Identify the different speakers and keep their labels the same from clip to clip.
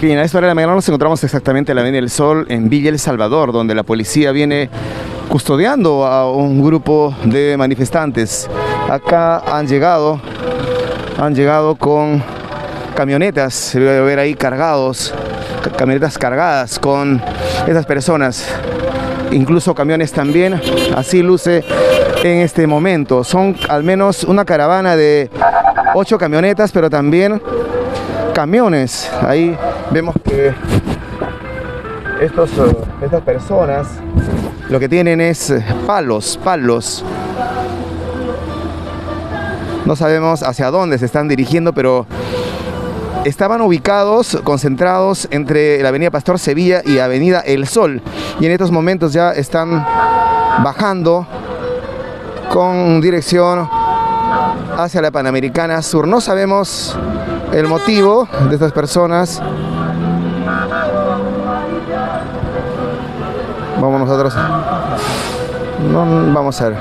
Speaker 1: Bien, a esta hora de la mañana nos encontramos exactamente en la Avenida del Sol, en Villa El Salvador, donde la policía viene custodiando a un grupo de manifestantes. Acá han llegado, han llegado con camionetas, se debe ver ahí cargados, camionetas cargadas con esas personas, incluso camiones también, así luce en este momento. Son al menos una caravana de ocho camionetas, pero también camiones. Ahí vemos que estos, eh, estas personas lo que tienen es eh, palos, palos. No sabemos hacia dónde se están dirigiendo, pero estaban ubicados, concentrados entre la avenida Pastor Sevilla y avenida El Sol. Y en estos momentos ya están bajando con dirección hacia la Panamericana Sur. No sabemos el motivo de estas personas. Vamos nosotros. No, vamos a ver.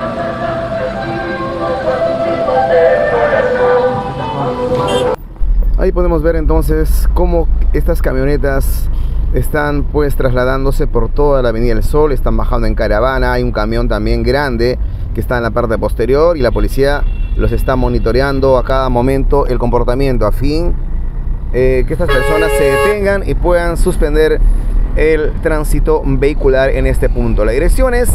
Speaker 1: Ahí podemos ver entonces cómo estas camionetas están pues trasladándose por toda la Avenida del Sol, están bajando en caravana, hay un camión también grande que está en la parte posterior y la policía los está monitoreando a cada momento el comportamiento a fin eh, que estas personas se detengan y puedan suspender el tránsito vehicular en este punto. Las direcciones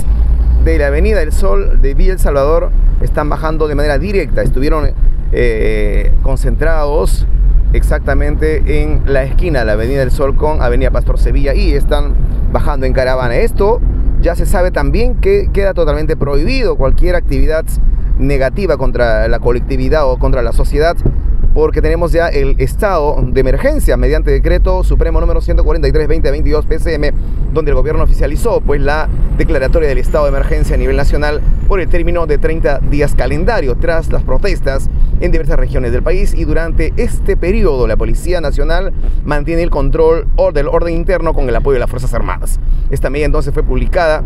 Speaker 1: de la Avenida del Sol de Villa El Salvador están bajando de manera directa, estuvieron eh, concentrados exactamente en la esquina de la Avenida del Sol con Avenida Pastor Sevilla y están bajando en caravana. Esto ya se sabe también que queda totalmente prohibido cualquier actividad negativa contra la colectividad o contra la sociedad porque tenemos ya el estado de emergencia mediante decreto supremo número 143-2022 PCM, donde el gobierno oficializó pues la declaratoria del estado de emergencia a nivel nacional por el término de 30 días calendario tras las protestas en diversas regiones del país y durante este periodo la Policía Nacional mantiene el control del orden interno con el apoyo de las Fuerzas Armadas. Esta medida entonces fue publicada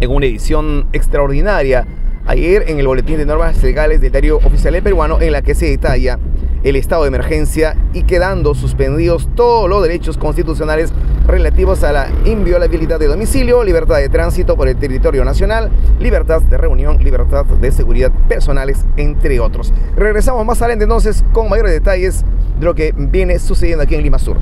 Speaker 1: en una edición extraordinaria ayer en el Boletín de Normas Legales del Diario Oficial Peruano en la que se detalla el estado de emergencia y quedando suspendidos todos los derechos constitucionales relativos a la inviolabilidad de domicilio, libertad de tránsito por el territorio nacional, libertad de reunión, libertad de seguridad personales, entre otros. Regresamos más adelante entonces con mayores detalles de lo que viene sucediendo aquí en Lima Sur.